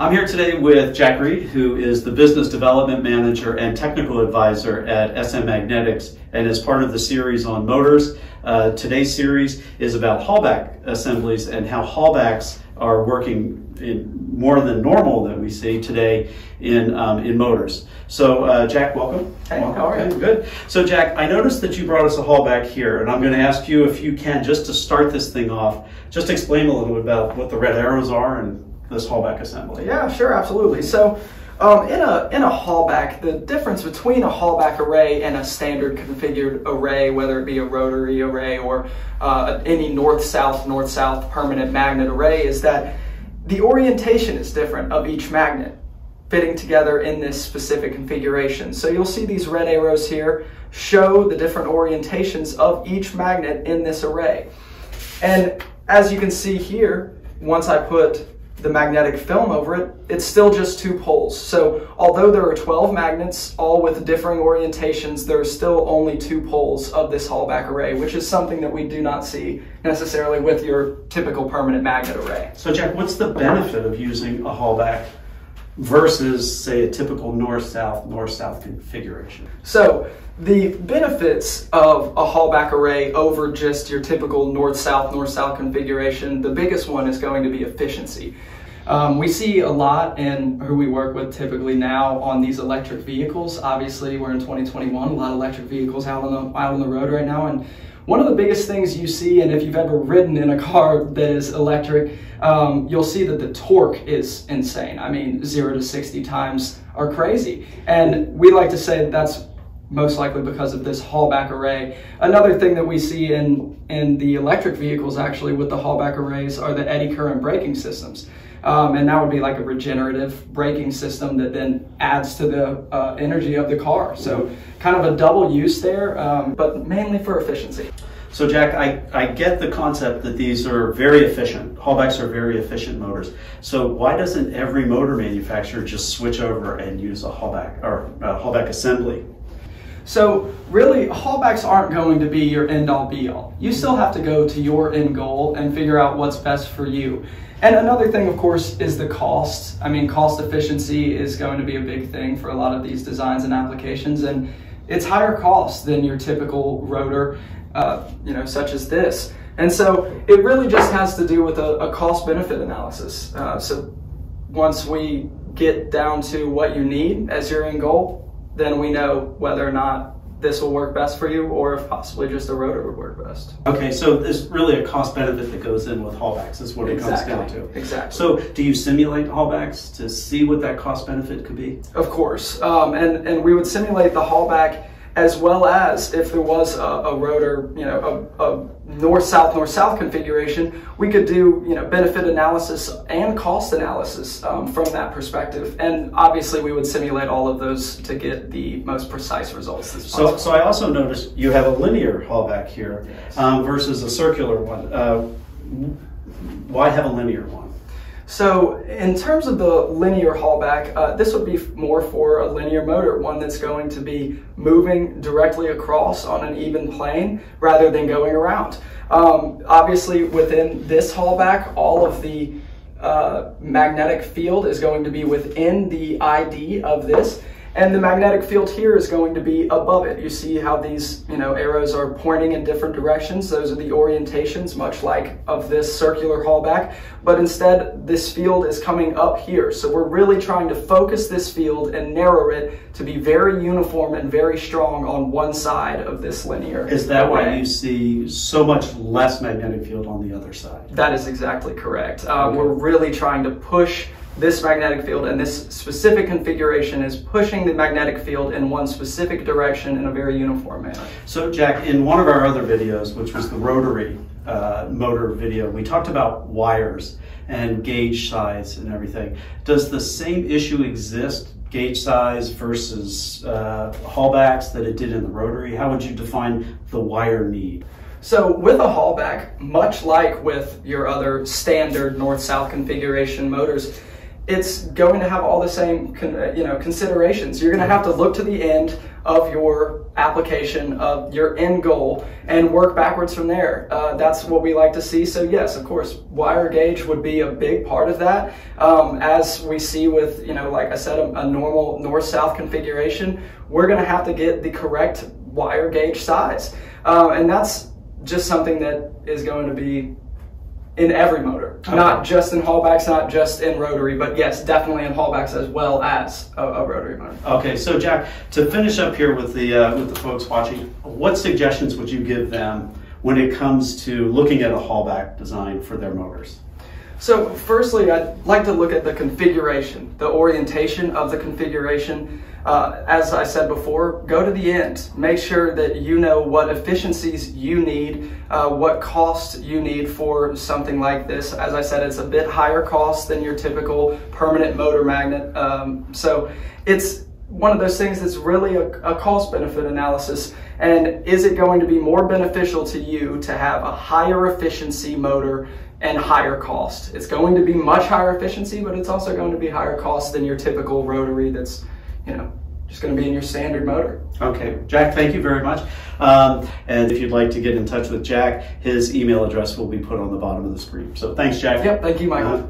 I'm here today with Jack Reed, who is the Business Development Manager and Technical Advisor at SM Magnetics, and as part of the series on motors. Uh, today's series is about Halbach assemblies and how Halbachs are working in more than normal that we see today in, um, in motors. So, uh, Jack, welcome. Hey, how are you? Good. So, Jack, I noticed that you brought us a Halbach here, and I'm going to ask you, if you can, just to start this thing off, just explain a little bit about what the red arrows are and this Halbach assembly. Yeah, sure, absolutely. So, um, in a in a Halbach, the difference between a Halbach array and a standard configured array, whether it be a rotary array or uh, any north-south north-south permanent magnet array, is that the orientation is different of each magnet fitting together in this specific configuration. So you'll see these red arrows here show the different orientations of each magnet in this array. And as you can see here, once I put the magnetic film over it, it's still just two poles. So although there are 12 magnets, all with differing orientations, there are still only two poles of this Halbach array, which is something that we do not see necessarily with your typical permanent magnet array. So Jack, what's the benefit of using a Halbach versus, say, a typical north-south, north-south configuration? So the benefits of a Halbach array over just your typical north-south, north-south configuration, the biggest one is going to be efficiency. Um, we see a lot in who we work with typically now on these electric vehicles. Obviously, we're in 2021, a lot of electric vehicles out on the, out on the road right now. And one of the biggest things you see, and if you've ever ridden in a car that is electric, um, you'll see that the torque is insane. I mean, zero to 60 times are crazy. And we like to say that that's most likely because of this Halbach array. Another thing that we see in, in the electric vehicles actually with the Halbach arrays are the eddy current braking systems. Um, and that would be like a regenerative braking system that then adds to the uh, energy of the car. So kind of a double use there, um, but mainly for efficiency. So Jack, I, I get the concept that these are very efficient. Halbachs are very efficient motors. So why doesn't every motor manufacturer just switch over and use a Halbach or a Halbach assembly? So really, Halbachs aren't going to be your end all be all. You still have to go to your end goal and figure out what's best for you. And another thing, of course, is the cost. I mean, cost efficiency is going to be a big thing for a lot of these designs and applications, and it's higher cost than your typical rotor, uh, you know, such as this. And so it really just has to do with a, a cost benefit analysis. Uh, so once we get down to what you need as your end goal, then we know whether or not this will work best for you or if possibly just a rotor would work best. Okay, so there's really a cost benefit that goes in with Halbachs is what exactly. it comes down to. Exactly. So do you simulate Halbachs to see what that cost benefit could be? Of course. Um, and, and we would simulate the Halbach as well as if there was a, a rotor, you know, a, a north-south, north-south configuration, we could do, you know, benefit analysis and cost analysis um, from that perspective. And obviously we would simulate all of those to get the most precise results So, so I also noticed you have a linear Halbach here yes. um, versus a circular one. Uh, why have a linear one? So in terms of the linear Halbach, uh, this would be more for a linear motor, one that's going to be moving directly across on an even plane rather than going around. Um, obviously within this Halbach, all of the uh, magnetic field is going to be within the ID of this. And the magnetic field here is going to be above it. You see how these you know, arrows are pointing in different directions. Those are the orientations, much like of this circular Halbach. But instead, this field is coming up here. So we're really trying to focus this field and narrow it to be very uniform and very strong on one side of this linear. Is that why you see so much less magnetic field on the other side? That is exactly correct. Uh, okay. We're really trying to push this magnetic field and this specific configuration is pushing the magnetic field in one specific direction in a very uniform manner. So Jack, in one of our other videos, which was the rotary uh, motor video, we talked about wires and gauge size and everything. Does the same issue exist, gauge size versus uh, Halbachs that it did in the rotary? How would you define the wire need? So with a Halbach, much like with your other standard north-south configuration motors, it's going to have all the same uh, you know considerations. You're going to have to look to the end of your application of your end goal and work backwards from there. Uh, that's what we like to see. So yes, of course, wire gauge would be a big part of that. Um, as we see with you know, like I said, a, a normal north-south configuration, we're going to have to get the correct wire gauge size, uh, and that's just something that is going to be in every motor, okay. not just in Halbachs, not just in rotary, but yes, definitely in Halbachs as well as a, a rotary motor. Okay, so Jack, to finish up here with the uh, with the folks watching, what suggestions would you give them when it comes to looking at a Halbach design for their motors? So, firstly, I'd like to look at the configuration, the orientation of the configuration. Uh, as I said before, go to the end. Make sure that you know what efficiencies you need, uh, what cost you need for something like this. As I said, it's a bit higher cost than your typical permanent motor magnet. Um, so it's one of those things that's really a, a cost benefit analysis. And is it going to be more beneficial to you to have a higher efficiency motor and higher cost? It's going to be much higher efficiency, but it's also going to be higher cost than your typical rotary that's you know, just going to be in your standard motor. Okay, Jack, thank you very much. Um, and if you'd like to get in touch with Jack, his email address will be put on the bottom of the screen. So thanks, Jack. Yep, thank you, Michael. Uh,